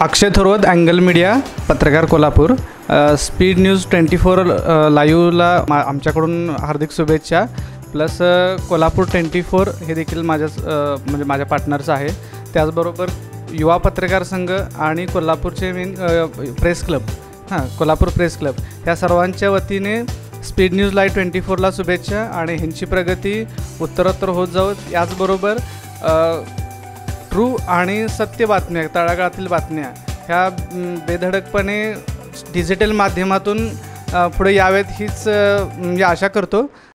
अक्षय थोरवत angle media पत्रकार Kolhapur. Speed news twenty four लाईव्हला मा आमच्याकडून हार्दिक शुभेच्छा. प्लस कोल्हापूर ट्वेंटी फोर हे देखील माझ्याच म्हणजे माझ्या पार्टनरचं आहे. त्याचबरोबर युवा पत्रकार संघ आणि कोल्हापूरचे मेन प्रेस क्लब. हां कोल्हापूर प्रेस क्लब. ह्या सर्वांच्या वतीने स्पीड न्यूज लाईव्ह ट्वेंटी फोरला शुभेच्छा आणि ह्यांची प्रगती उत्तरोत्तर होत जाऊ याचबरोबर ट्रू आणि सत्य बातम्या तळागाळातील बातम्या ह्या बेधडकपणे डिजिटल माध्यमातून पुढे यावेत हीच म्हणजे आशा करतो.